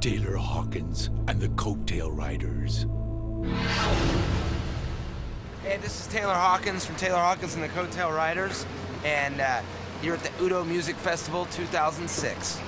Taylor Hawkins and the Coattail Riders. Hey, this is Taylor Hawkins from Taylor Hawkins and the Coattail Riders, and uh, you're at the Udo Music Festival 2006.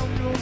Welcome.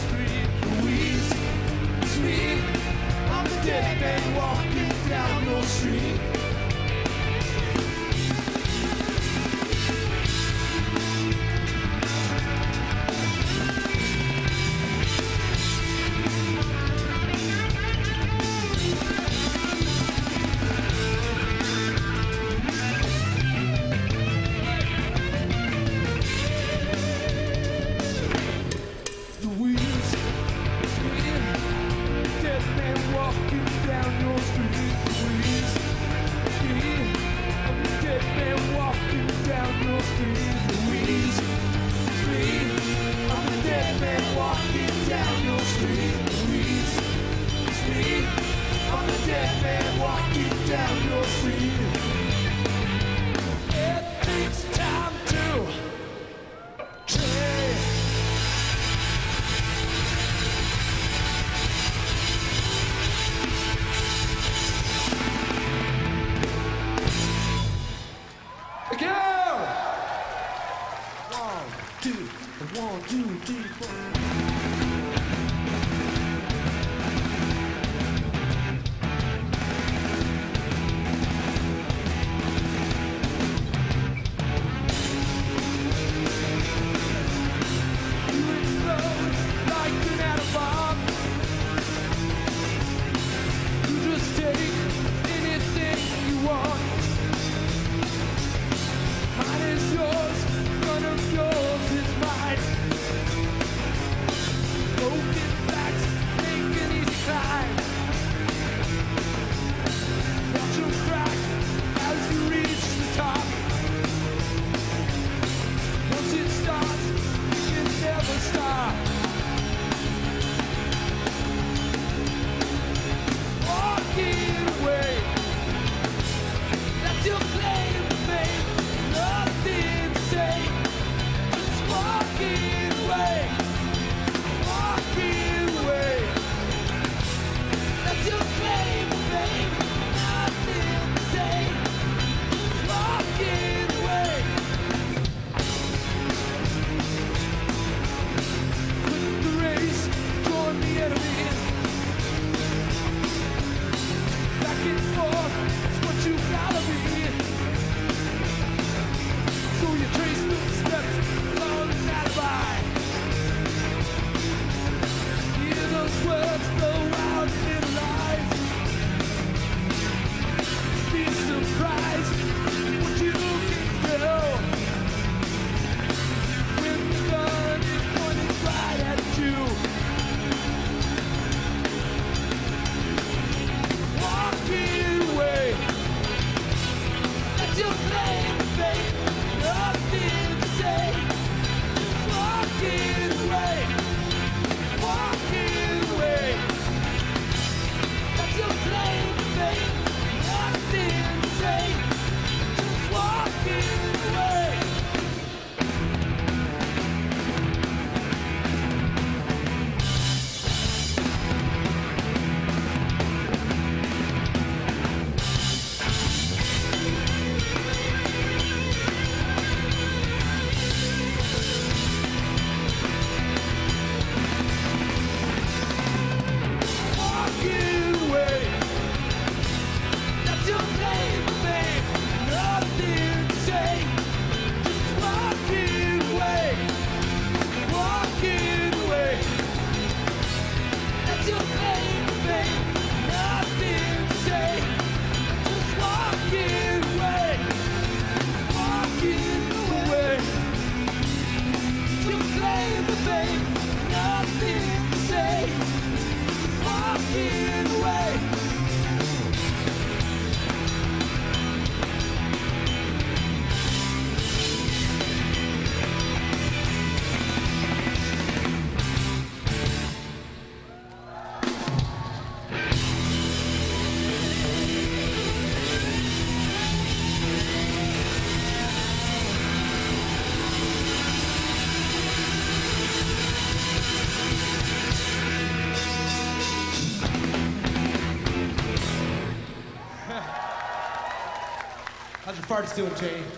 you gotta be. So you trace the steps. Farts doing, Jay?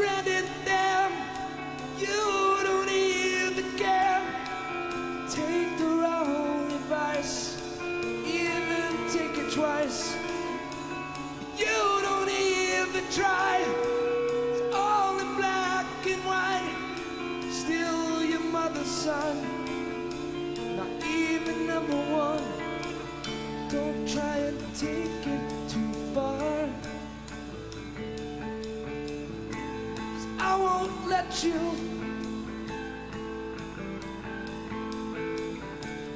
stranded there. won't let you.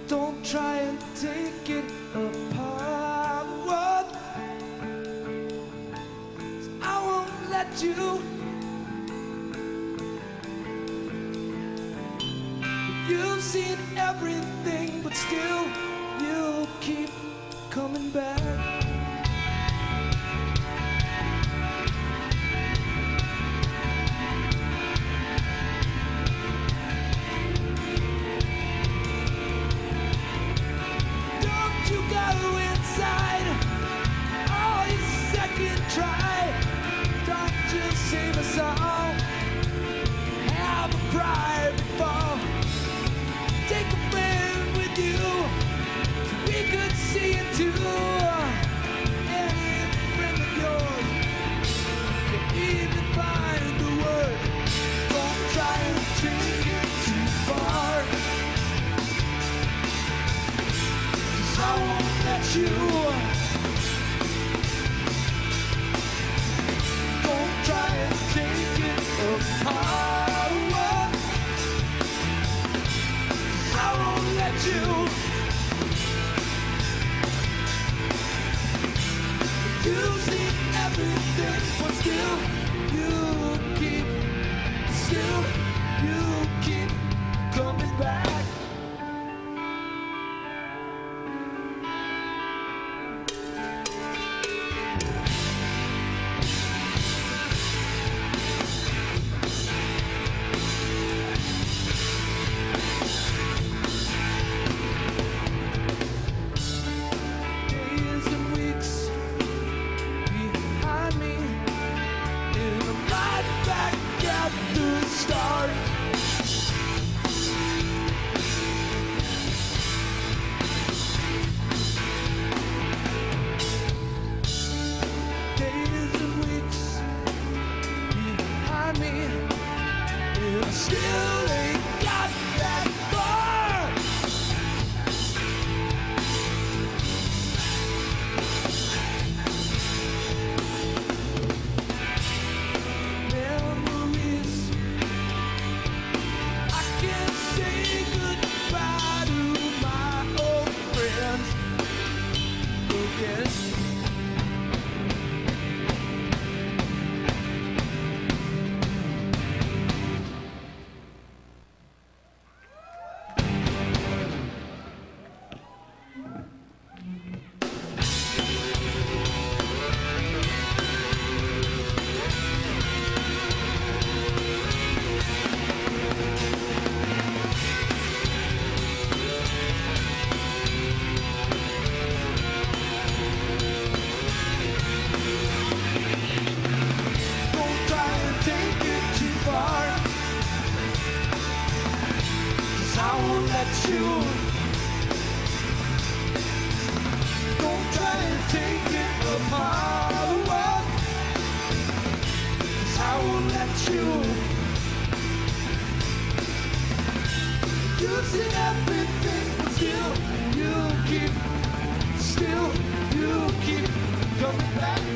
Don't try and take it apart. I won't let you. You've seen everything, but still you keep coming back. Still, you keep coming back.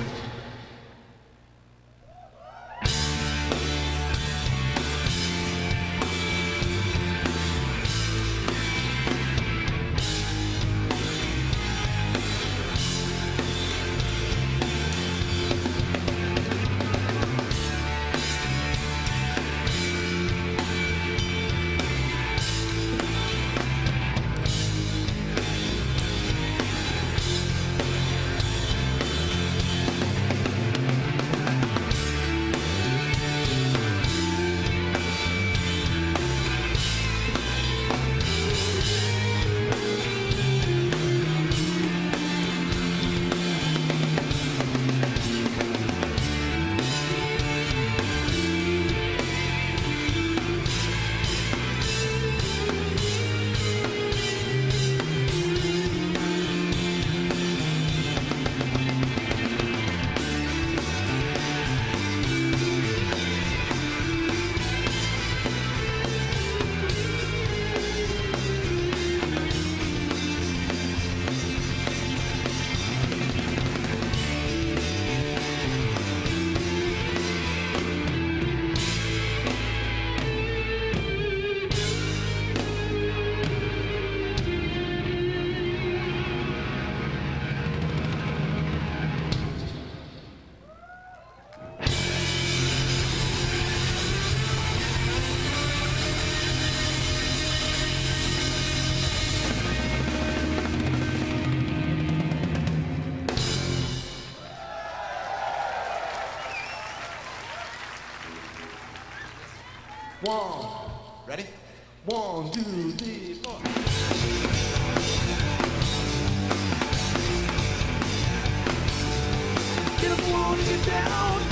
One. Ready? One, two, three, four. Get up, one, get down.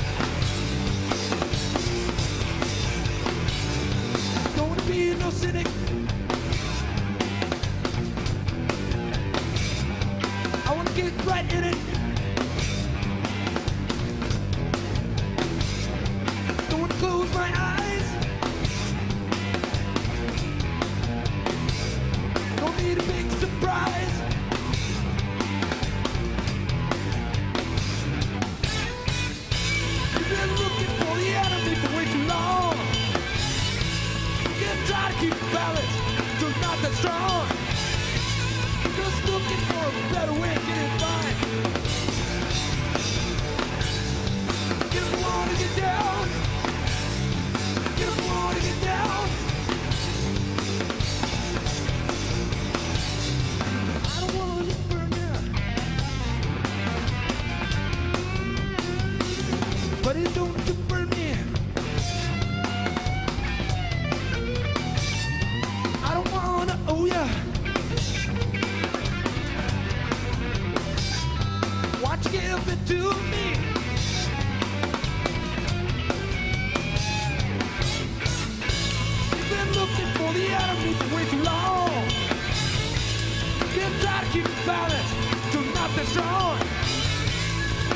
Strong.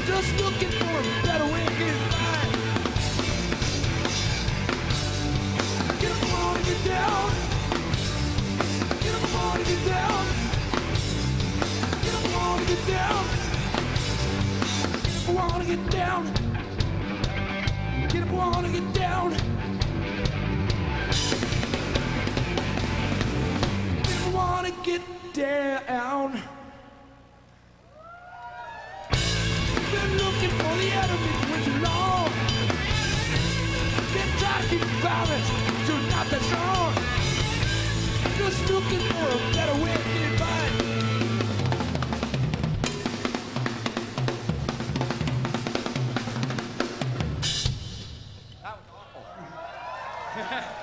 Just looking for a better way to getting by. Get up and get down. Get up and get down. Get up and get down. Get up and get down. Get up and get down. Get up and get down. Keep the balance, not that strong. Just looking for a better way of getting by. Get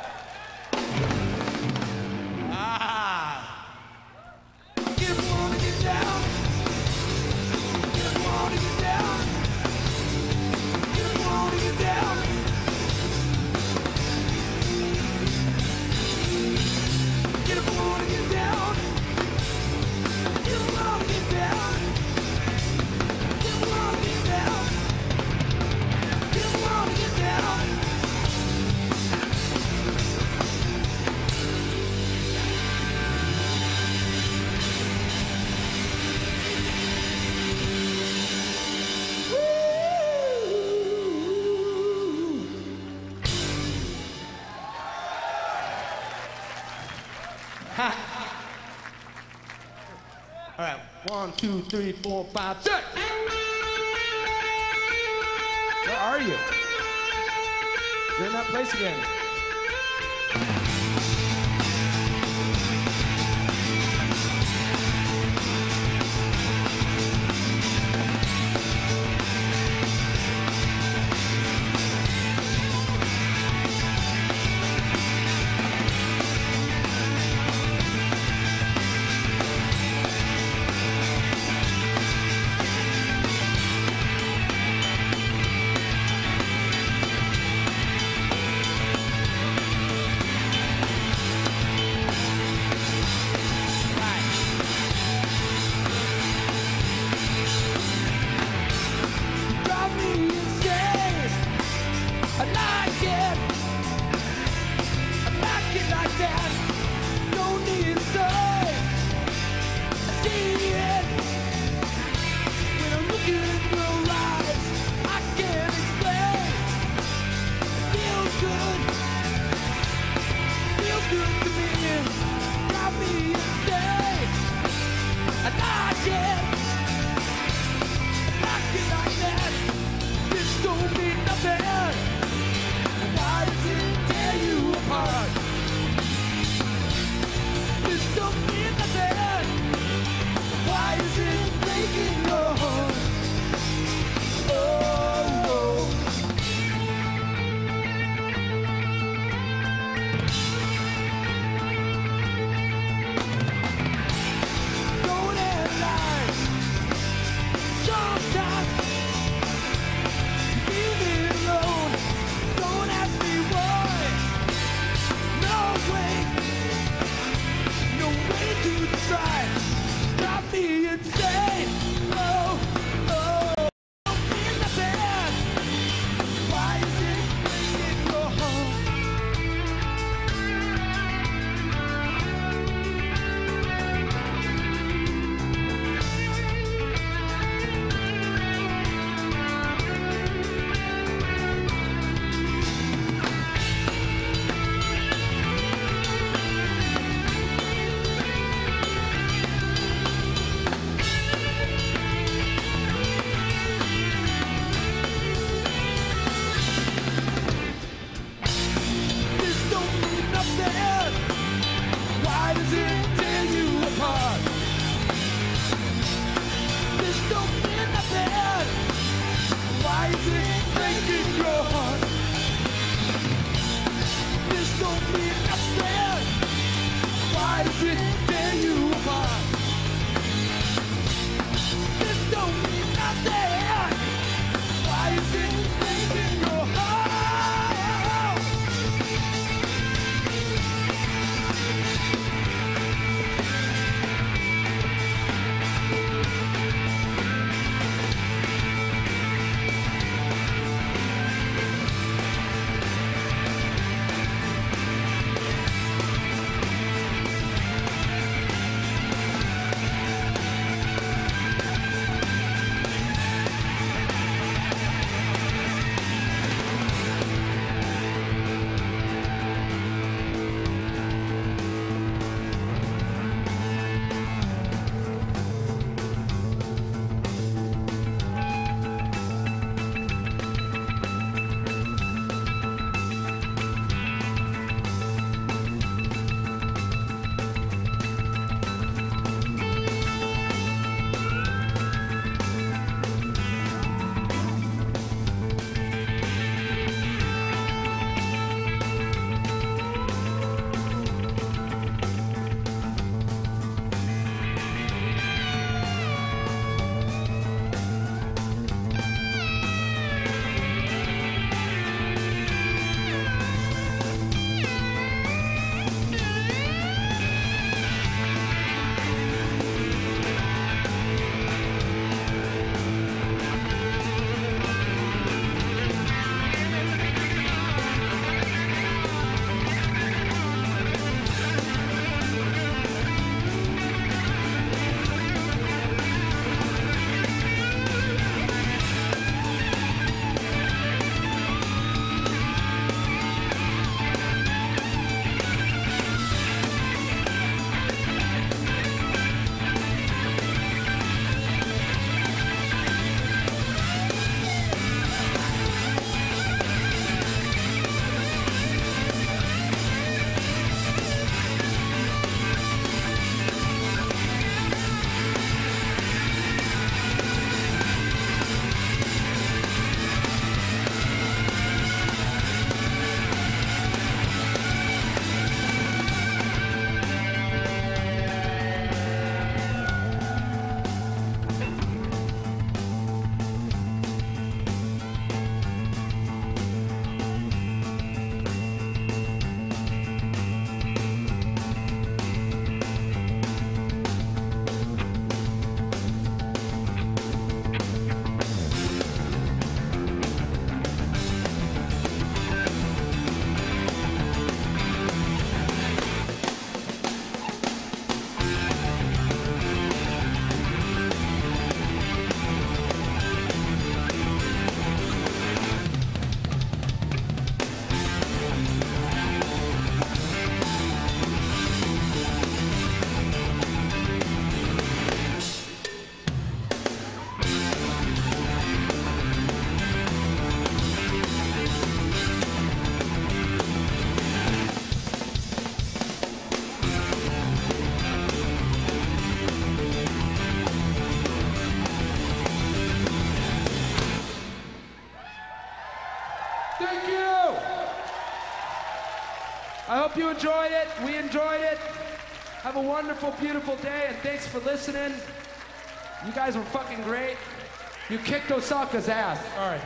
All right, one, two, three, four, five, six. Where are you? You're in that place again. like it. Enjoyed it. We enjoyed it. Have a wonderful, beautiful day, and thanks for listening. You guys were fucking great. You kicked Osaka's ass. All right.